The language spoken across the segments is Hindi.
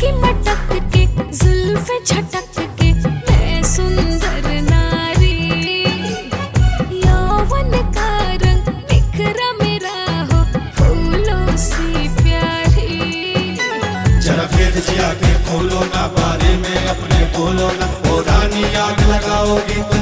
की मटक के जुल्फ झटक के मैं सुंदर नारी। यौवन का रंग बिखरा मेरा हो, फूलों सी प्यारी। जरा भेद जिया के खोलो ना बारे में, अपने बोलो ना, ओ रानी आग लगाओगी तुम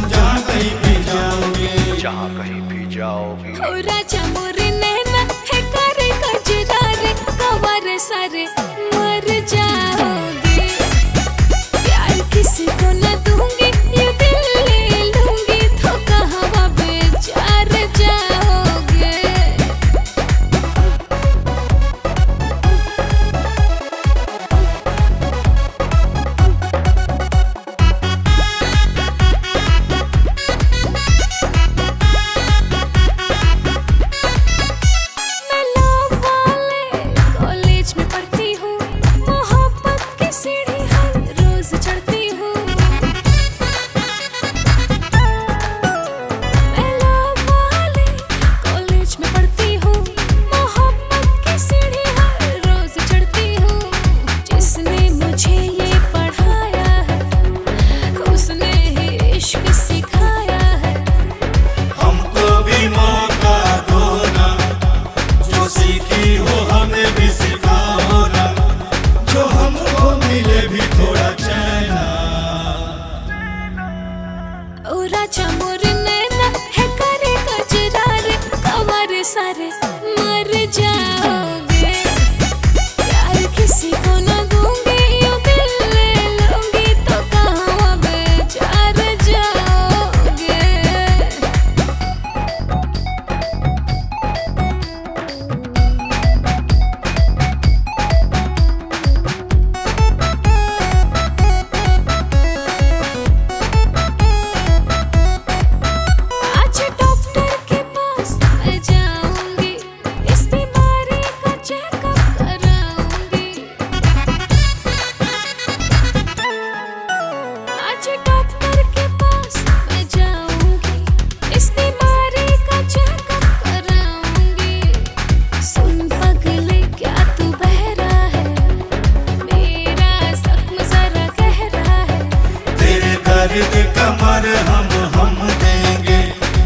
कमर हम हम देंगे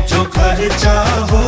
जो खर्चा होगा